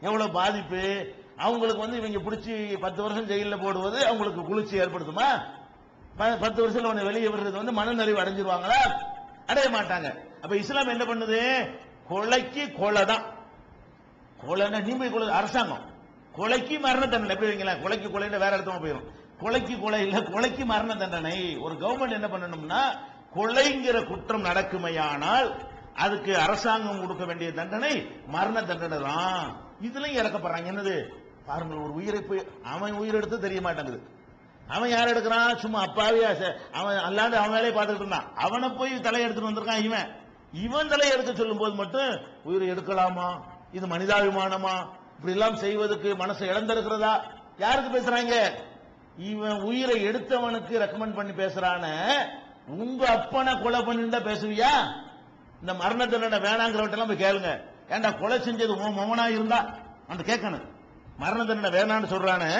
எவ்வளவு பாதிப்பு? அவங்களுக்கு வந்து இவங்க பிடிச்சி பத்து வருஷம் ஜெயிலில் போடுவது அவங்களுக்கு குளிர்ச்சி ஏற்படுத்துமா? ப- பத்து வருஷத்துல உன்னை வெளியே விடுறது வந்து மனநிறைவு அடைஞ்சிருவாங்களா? அடைய மாட்டாங்க. அப்ப இஸ்லாம் என்ன பண்ணுது? கொலைக்கு கொலை தான் கொலைன்னா நீ போய் கொலை அரசாங்கம். கொலைக்கு மரண தண்டனை. எப்படி வைங்களா கொலைக்கு கொலைன்னு வேற இடத்துல போயிடும் கொலைக்கு கொலை இல்ல கொலைக்கு மரண தண்டனை. ஒரு கவர்மெண்ட் என்ன பண்ணணும்னா கொலைங்கிற குற்றம் நடக்குமையானால் அதுக்கு அரசாங்கம் கொடுக்க வேண்டிய தண்டனை மரண தண்டனை தான் இதுலயும் இறக்கப்படுறாங்க. என்னது? பாருங்க ஒரு உயிரை போய் அவன் உயிர் எடுத்து தெரிய மாட்டேங்குது. அவன் யார் எடுக்கிறான்? சும்மா அப்பாவே அவன் அல்லாண்டு அவன் வேலையை பார்த்துட்டு இருந்தான். அவனை போய் தலை எடுத்துட்டு வந்திருக்கான் இவன். இவன் தலையை எடுக்க சொல்லும் போது மட்டும் உயிரை எடுக்கலாமா? இது மனிதாபிமானமா? இப்படி எல்லாம் செய்வதற்கு மனசை இழந்திருக்கிறதா? யாருக்கு பேசுறாங்க? இவன் உயிரை எடுத்தவனுக்கு ரெக்கமெண்ட் பண்ணி பேசுறான. உங்க அப்பனை கொலை பண்ணிருந்தா பேசுவியா? இந்த மரண தண்டனை வேணாங்கிறவட்டெல்லாம் போய் கேளுங்க. ஏன்டா கொலை செஞ்சது உன் மகனா இருந்தா? அந்த கேட்கணும் மரண தண்டனை வேணான்னு சொல்றானே.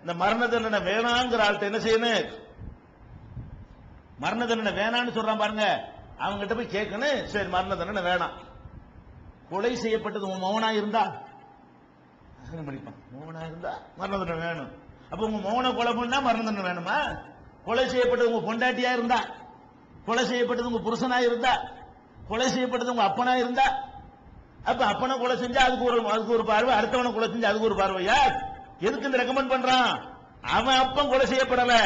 இந்த மரண தண்டனை வேணாங்கிற ஆள்கிட்ட என்ன செய்யணும்? மரண தண்டனை வேணான்னு சொல்றான் பாருங்க. அவங்ககிட்ட போய் கேட்கணும் சரி மரண தண்டனை வேணாம். கொலை செய்யப்பட்டது உன் மௌனா இருந்தா? என்ன மௌனா இருந்தா மரண தண்டனை வேணும். அப்ப உங்க மௌன கொலை பண்ணா மரண தண்டனை வேணுமா? கொலை செய்யப்பட்டது உங்க பொண்டாட்டியா இருந்தா? கொலை செய்யப்பட்டது உங்க புருஷனா இருந்தா? கொலை செய்யப்பட்டது உங்க அப்பனா இருந்தா? அப்ப அப்பனை கொலை செஞ்சா அதுக்கு ஒரு அதுக்கு ஒரு பார்வை அடுத்தவனை கொலை செஞ்சா அதுக்கு ஒரு பார்வையா எதுக்கு இந்த ரெக்கமெண்ட் பண்றான்? அவன் அப்பன் கொலை செய்யப்படல.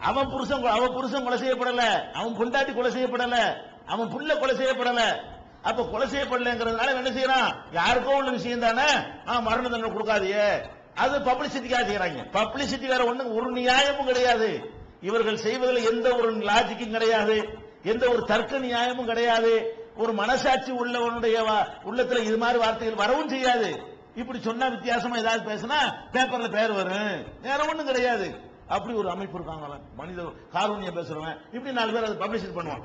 அவன் புருஷன் அவன் புருஷன் கொலை செய்யப்படல. அவன் பொண்டாட்டி கொலை செய்யப்படல. அவன் புள்ள கொலை செய்யப்படல. அப்ப கொலை செய்யப்படலங்கிறதுனால என்ன செய்யறான்? யாருக்கோ உள்ள விஷயம் தானே? ஆ, மரண தண்டனை கொடுக்காதீங்க அது பப்ளிசிட்டிக்காக செய்யறாங்க. பப்ளிசிட்டி வேற ஒண்ணும் ஒரு நியாயமும் கிடையாது. இவர்கள் செய்வதில் எந்த ஒரு லாஜிக்கும் கிடையாது. எந்த ஒரு தர்க்க நியாயமும் கிடையாது. ஒரு மனசாட்சி உள்ளவனுடைய உள்ளத்துல இது மாதிரி வார்த்தைகள் வரவும் செய்யாது. இப்படி சொன்னா வித்தியாசமா ஏதாவது பேசினா பேப்பர்ல பேர் வரும். வேற ஒண்ணும் கிடையாது. அப்படி ஒரு அமைப்பு இருக்காங்க மனித காரூணியம் பேசுறவன். இப்படி நாலு பேர் அதை பப்ளிஷ் பண்ணுவான்.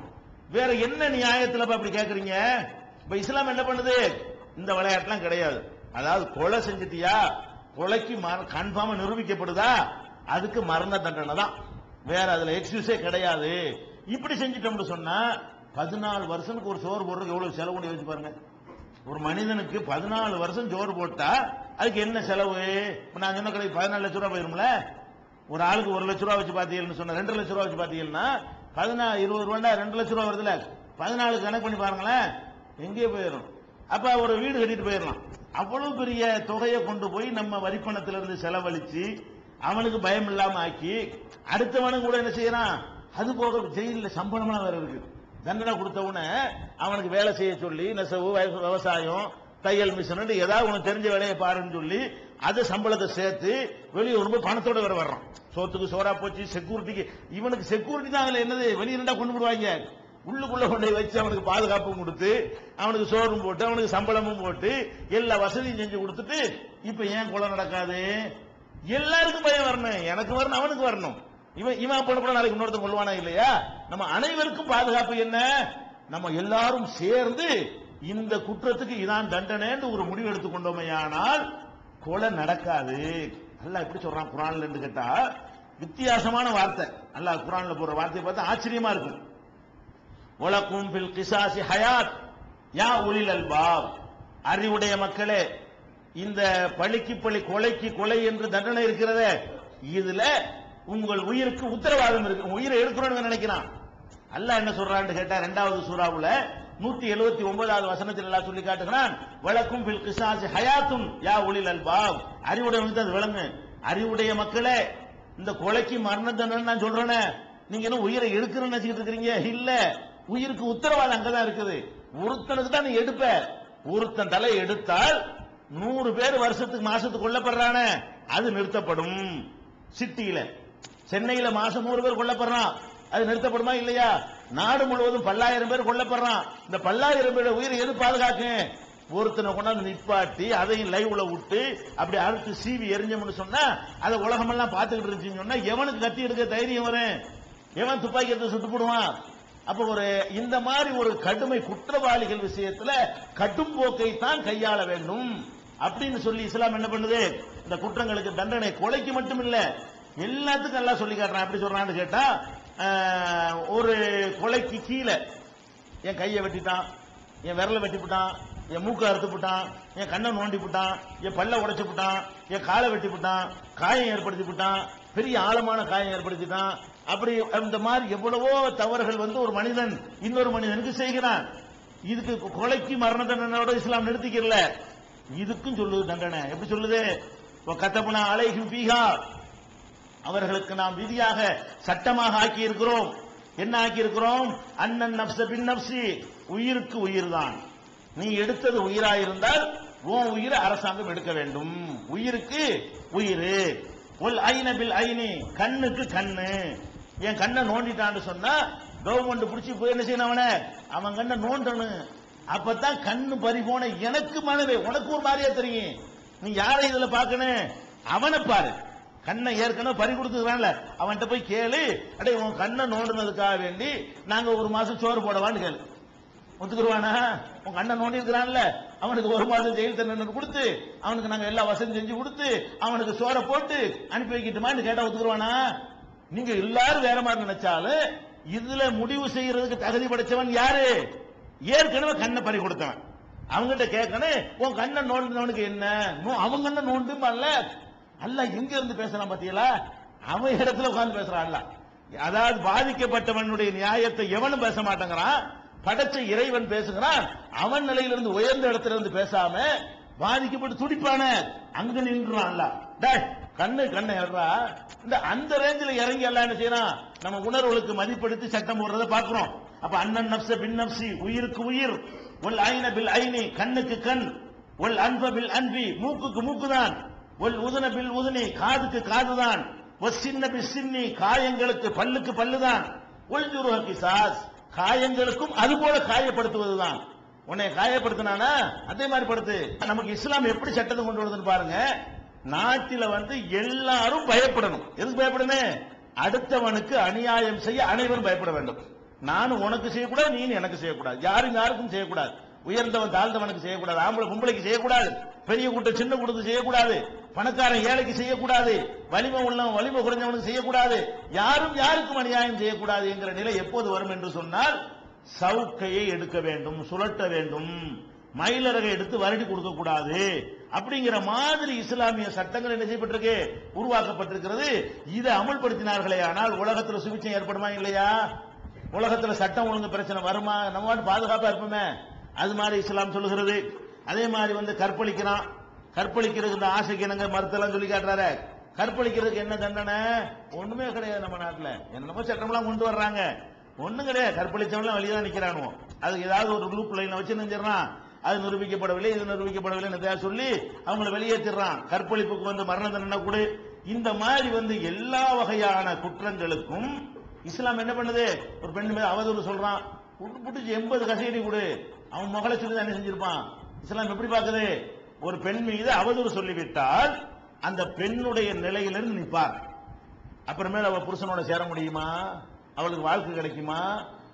வேற என்ன நியாயத்துல அப்படி கேக்குறீங்க? இப்ப இஸ்லாம் என்ன பண்ணுது? இந்த விளையாட்டுலாம் கிடையாது. அதாவது கொலை செஞ்சிட்டியா? கொலைக்கு கன்ஃபார்மா நிரூபிக்கப்படுதா? அதுக்கு மரண தண்டனை தான். வேற அதுல எக்ஸ்கியூஸே கிடையாது. இப்படி செஞ்சிட்டோம்னு சொன்னா பதினாலு வருஷத்துக்கு ஒரு சோறு போடுறதுக்கு எவ்வளவு செலவு யோசிச்சு வச்சு பாருங்க. ஒரு மனிதனுக்கு பதினாலு வருஷம் சோறு போட்டா அதுக்கு என்ன செலவு? நான் சொன்ன கடைக்கு பதினாலு லட்ச ரூபா போயிரும்ல? ஒரு ஆளுக்கு ஒரு லட்ச ரூபா வச்சு பாத்தீங்கன்னு சொன்ன ரெண்டு லட்ச ரூபா வச்சு பாத்தீங்கன்னா பதினாலு இருபது ரூபாண்டா ரெண்டு லட்ச ரூபா வருதுல. பதினாலு கணக்கு பண்ணி பாருங்களேன். எங்கேயே போயிடும் அப்ப ஒரு வீடு கட்டிட்டு போயிடலாம். அவ்வளவு பெரிய தொகையை கொண்டு போய் நம்ம வரிப்பணத்திலிருந்து செலவழிச்சு அவனுக்கு பயம் இல்லாம ஆக்கி அடுத்தவனும் கூட என்ன செய்யறான்? அது போக ஜெயில சம்பளம்லாம் வேற இருக்கு. தண்டனை கொடுத்தவன அவனுக்கு வேலை செய்ய சொல்லி நெசவு விவசாயம் தையல் மிஷின் ஏதாவது உனக்கு தெரிஞ்ச வேலையை பாருன்னு சொல்லி அது சம்பளத்தை சேர்த்து வெளியே ரொம்ப பணத்தோட வேற வர்றான். சோத்துக்கு சோறா போச்சு செக்யூரிட்டிக்கு இவனுக்கு செக்யூரிட்டி தான் அதுல என்னது? வெளியே இருந்தா கொண்டு விடுவாங்க உள்ளுக்குள்ள கொண்டு போய் வச்சு அவனுக்கு பாதுகாப்பும் கொடுத்து அவனுக்கு சோறும் போட்டு அவனுக்கு சம்பளமும் போட்டு எல்லா வசதியும் செஞ்சு கொடுத்துட்டு இப்ப ஏன் கொலை நடக்காது? எல்லாருக்கும் பயம் வரணும். எனக்கு வரணும் அவனுக்கு வரணும். இவன் இவன் பண்ண கூட நாளைக்கு இன்னொருத்தன் கொள்வானா இல்லையா? நம்ம அனைவருக்கும் பாதுகாப்பு என்ன? நம்ம எல்லாரும் சேர்ந்து இந்த குற்றத்துக்கு இதான் தண்டனைன்னு ஒரு முடிவு எடுத்துக்கொண்டோமையானால் கொலை நடக்காது. அல்ல எப்படி சொல்றான் குரான்ல இருந்து கேட்டா. வித்தியாசமான வார்த்தை. அல்லாஹ் குரான்ல போடுற வார்த்தையை பார்த்தா ஆச்சரியமா இருக்கும் உலக்கும் பில் கிசாசி ஹயாத். யா ஒளில் அல்பாப். அறிவுடைய மக்களே இந்த பழிக்கு பழி கொலைக்கு கொலை என்று தண்டனை இருக்கிறதே. இதுல உங்கள் உயிருக்கு உத்தரவாதம் இருக்கு. உயிரை எடுக்கணும்னு நினைக்கிறான். அல்ல என்ன சொல்றான்னு கேட்டா ரெண்டாவது சூறாவுல நூத்தி எழுபத்தி ஒன்பதாவது வசனத்தில் எல்லாம் சொல்லி காட்டுகிறான் வழக்கும் பில் கிசாசி ஹயாத்தும் யா ஒளில் அல்பாப். அறிவுடையவனுக்கு அது விளங்கு. அறிவுடைய மக்களே இந்த கொலைக்கு மரண தண்டனை நான் சொல்றேனே நீங்க என்ன உயிரை எடுக்கிறேன்னு நினைச்சிட்டு இருக்கிறீங்க? இல்ல. உயிருக்கு உத்தரவாதம் அங்கதான் இருக்குது. ஒருத்தனுக்கு தான் நீ எடுப்ப. ஒருத்தன் தலை எடுத்தால் நூறு பேர் வருஷத்துக்கு மாசத்துக்கு கொல்லப்படுறானே அது நிறுத்தப்படும். சிட்டியில. சென்னையில மாசம் நூறு பேர் கொல்லப்படுறான். அது நிறுத்தப்படுமா இல்லையா? நாடு முழுவதும் பல்லாயிரம் பேர் கொல்லப்படுறான். இந்த பல்லாயிரம் பேர் உயிரை எது பாதுகாக்கும் ஒருத்தனை கொண்டாந்து நிப்பாட்டி அதையும் லைவ்ல விட்டு அப்படி அறுத்து சீவி எரிஞ்சோம்னு சொன்னா அதை உலகமெல்லாம் பார்த்துக்கிட்டு இருந்துச்சுன்னு சொன்னா எவனுக்கு கத்தி எடுக்க தைரியம் வரும்? எவன் துப்பாக்கி எடுத்து சுட்டு போடுவான்? அப்ப ஒரு இந்த மாதிரி ஒரு கடுமை குற்றவாளிகள் விஷயத்துல கடும் போக்கை தான் கையாள வேண்டும். அப்படின்னு சொல்லி இஸ்லாம் என்ன பண்ணுது? இந்த குற்றங்களுக்கு தண்டனை கொலைக்கு மட்டும் இல்லை எல்லாத்துக்கும் நல்லா சொல்லி காட்டுறான். எப்படி சொல்றான்னு கேட்டா ஒரு கொலைக்கு கீழே என் கையை வெட்டிட்டான் என் விரலை வெட்டிவிட்டான் என் மூக்கை அறுத்து என் கண்ணை நோண்டி விட்டான் என் பல்ல உடைச்சு விட்டான் என் காலை வெட்டி காயம் ஏற்படுத்தி பெரிய ஆழமான காயம் ஏற்படுத்திட்டான். அப்படி இந்த மாதிரி எவ்வளவோ தவறுகள் வந்து ஒரு மனிதன் இன்னொரு மனிதனுக்கு செய்கிறான். இதுக்கு கொலைக்கு மரண தண்டனையோட இஸ்லாம் நிறுத்திக்கல. இதுக்கும் சொல்லுது தண்டனை. எப்படி சொல்லுது? கத்தப்புனா அலைஹிம் பீகா அவர்களுக்கு நாம் விதியாக சட்டமாக ஆக்கி இருக்கிறோம் என்ன ஆக்கி இருக்கிறோம் அண்ணன் நப்ச பின் நப்சி. உயிருக்கு உயிர் தான் நீ எடுத்தது உயிராயிருந்தால் உன் உயிரை அரசாங்கம் எடுக்க வேண்டும். உயிருக்கு உயிர். ஒல் ஐன பில் ஐனி. கண்ணுக்கு கண்ணு. என் கண்ணை நோண்டிட்டான்னு சொன்னா கவர்மெண்ட் பிடிச்சி போய் என்ன செய்யணும் அவனை? அவன் கண்ணை நோண்டணும். அப்பதான் கண்ணு பறி போன எனக்கு மனவே. உனக்கு ஒரு மாதிரியா தெரியும். நீ யாரை இதுல பார்க்கணும்? அவனை பாரு. கண்ணை ஏற்கனவே பறி கொடுத்துக்கிறான்ல அவன்கிட்ட போய் கேளு. அடே உன் கண்ணை நோண்டுனதுக்காக வேண்டி நாங்க ஒரு மாசம் சோறு போடவான்னு கேளு. ஒத்துக்குருவானா? உன் கண்ணை நோண்டி இருக்கிறான்ல அவனுக்கு ஒரு மாதம் ஜெயில் தண்டனை கொடுத்து அவனுக்கு நாங்க எல்லா வசதி செஞ்சு கொடுத்து அவனுக்கு சோரை போட்டு அனுப்பி வைக்கட்டுமான்னு கேட்டா ஒத்துக்குருவானா? நீங்க எல்லாரும் வேற மாதிரி நினைச்சாலும் இதுல முடிவு செய்யறதுக்கு தகுதி படைச்சவன் யாரு? ஏற்கனவே கண்ணை பறி கொடுத்தவன். அவங்ககிட்ட கேட்கணும் உன் கண்ணை நோண்டினவனுக்கு என்ன? நோ- கண்ணை நோண்டுமான்ல அல்ல எங்க இருந்து பேசுறான் பாத்தீங்களா? அவன் இடத்துல உட்கார்ந்து பேசுறான் அல்ல. அதாவது பாதிக்கப்பட்டவனுடைய நியாயத்தை எவனும் பேச மாட்டேங்கிறான். படைச்ச இறைவன் பேசுகிறான். அவன் நிலையிலிருந்து உயர்ந்த இடத்துல இருந்து பேசாம பாதிக்கப்பட்டு துடிப்பான. அங்க நின்றான்ல அல்ல. டேய் கண்ணு கண்ணை ஏறா இந்த அந்த ரேஞ்சில் இறங்கி எல்லாம் என்ன செய்யறான்? நம்ம உணர்வுகளுக்கு மதிப்படுத்தி சட்டம் போடுறதை பாக்குறோம் அப்ப அண்ணன் நப்ச பின் நப்சி உயிருக்கு உயிர். ஒல் ஐன பில் ஐனி கண்ணுக்கு கண். ஒல் அன்ப பில் அன்பி மூக்குக்கு மூக்குதான். ஒல் உதன பில் உதனி காதுக்கு காதுதான். ஒல் சின்ன பி சின்னி காயங்களுக்கு பல்லுக்கு பல்லுதான். ஒல் ஜுருஹ கிசாஸ் காயங்களுக்கும் அது போல காயப்படுத்துவதுதான். உன்னை காயப்படுத்தினானா? அதே மாதிரி படுத்து. நமக்கு இஸ்லாம் எப்படி சட்டத்தை கொண்டு வருதுன்னு பாருங்க. நாட்டில வந்து எல்லாரும் பயப்படணும். எதுக்கு பயப்படணும் அடுத்தவனுக்கு அநியாயம் செய்ய அனைவரும் பயப்பட வேண்டும். நானும் உனக்கு செய்யக்கூடாது நீ எனக்கு செய்யக்கூடாது. யாரும் யாருக்கும் செய்யக்கூடாது. உயர்ந்தவன் தாழ்ந்தவனுக்கு செய்யக்கூடாது ஆம்பளை பொம்பளைக்கு செய்யக்கூடாது பெரிய கூட்டம் சின்ன கூட்டத்துக்கு செய்யக்கூடாது பணக்காரன் ஏழைக்கு செய்யக்கூடாது வலிமை உள்ளவன் வலிமை குறைஞ்சவனுக்கு செய்யக்கூடாது யாரும் யாருக்கும் அநியாயம் செய்யக்கூடாது என்கிற நிலை எப்போது வரும் என்று சொன்னால் சவுக்கையை எடுக்க வேண்டும் சுழட்ட வேண்டும் மயிலரகை எடுத்து வருடி கொடுக்க கூடாது அப்படிங்கிற மாதிரி இஸ்லாமிய சட்டங்கள் என்ன செய்யப்பட்டிருக்கு? உருவாக்கப்பட்டிருக்கிறது. இதை அமல்படுத்தினார்களே ஆனால் உலகத்தில் சுபிச்சம் ஏற்படுமா இல்லையா? உலகத்தில் சட்டம் ஒழுங்கு பிரச்சனை வருமா? நம்ம பாதுகாப்பா இருப்போமே. அது மாதிரி இஸ்லாம் சொல்லுகிறது. அதே மாதிரி வந்து கற்பழிக்கிறான். கற்பழிக்கிறதுக்கு இந்த ஆசைக்கு என்னங்க மறுத்தலாம் சொல்லி காட்டுறாரு. கற்பழிக்கிறதுக்கு என்ன தண்டனை? ஒண்ணுமே கிடையாது நம்ம நாட்டுல. என்னமோ சட்டம்லாம் கொண்டு வர்றாங்க. ஒண்ணும் கிடையாது. கற்பழிச்சவன்லாம் வெளியே தான் நிக்கிறானுவோ. அதுக்கு ஏதாவது ஒரு குரூப் லைனை வச்சு நினைச்சிடறான் அது நிரூபிக்கப்படவில்லை இது நிரூபிக்கப்படவில்லை சொல்லி அவங்கள வெளியேற்றிடுறான். கற்பழிப்புக்கு வந்து மரண தண்டனை கொடு. இந்த மாதிரி வந்து எல்லா வகையான குற்றங்களுக்கும் இஸ்லாம் என்ன பண்ணுது? ஒரு பெண் மீது அவதூறு சொல்றான். புட்டு புட்டுச்சு எண்பது கசையடி கொடு. அவன் மகளை சொல்லி தான் என்ன செஞ்சிருப்பான்? இஸ்லாம் எப்படி பார்க்குது? ஒரு பெண் மீது அவதூறு சொல்லிவிட்டால் அந்த பெண்ணுடைய நிலையிலிருந்து நிற்பார் அப்புறமேல அவள் புருஷனோட சேர முடியுமா? அவளுக்கு வாழ்க்கை கிடைக்குமா?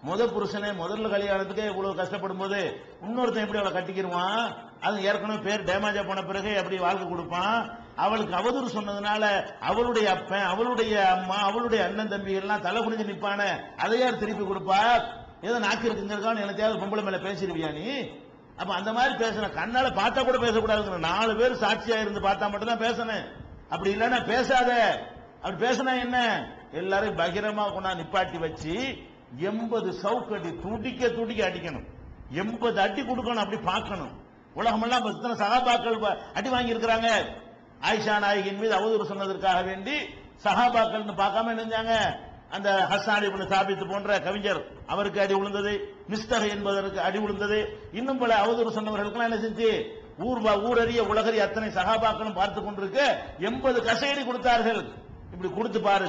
முத புருஷனே முதல்ல கல்யாணத்துக்கே இவ்வளவு கஷ்டப்படும் போது இன்னொருத்தன் எப்படி அவளை கட்டிக்கிடுவான் அது ஏற்கனவே பேர் டேமேஜா போன பிறகு எப்படி வாழ்க்கை கொடுப்பான். அவளுக்கு அவதூறு சொன்னதுனால அவளுடைய அப்பன் அவளுடைய அம்மா அவளுடைய அண்ணன் தம்பி எல்லாம் தலை குனிஞ்சு நிற்பான. அதை யார் திருப்பி கொடுப்பா? ஏதோ நாக்கு இருக்குங்கிறக்கான எனக்கு பொம்பளை மேல பேசிடுவியா நீ? அப்ப அந்த மாதிரி பேசணும் கண்ணால பார்த்தா கூட பேசக்கூடாது நாலு பேர் சாட்சியா இருந்து பார்த்தா மட்டும் தான் பேசணும் அப்படி இல்லைன்னா பேசாத. அப்படி பேசினா என்ன? எல்லாரும் பகிரமா கொண்டா நிப்பாட்டி வச்சு எண்பது சவுக்கடி துடிக்க துடிக்க அடிக்கணும். எண்பது அடி கொடுக்கணும் அப்படி பார்க்கணும். உலகமெல்லாம் இத்தனை சகாபாக்கள் அடி வாங்கி இருக்கிறாங்க ஆயிஷா நாயகின் மீது அவதூறு சொன்னதற்காக வேண்டி சகாபாக்கள்னு பார்க்காம நினைஞ்சாங்க அந்த ஹசான் இப்னு சாபித்து போன்ற கவிஞர் அவருக்கு அடி விழுந்தது மிஸ்டர் என்பதற்கு அடி விழுந்தது இன்னும் பல அவதூறு சொன்னவர்களுக்கெல்லாம் என்ன செஞ்சு? ஊர் ஊரறிய உலகறிய அத்தனை சகாபாக்களும் பார்த்து கொண்டிருக்க எண்பது கசையடி கொடுத்தார்கள். இப்படி கொடுத்து பாரு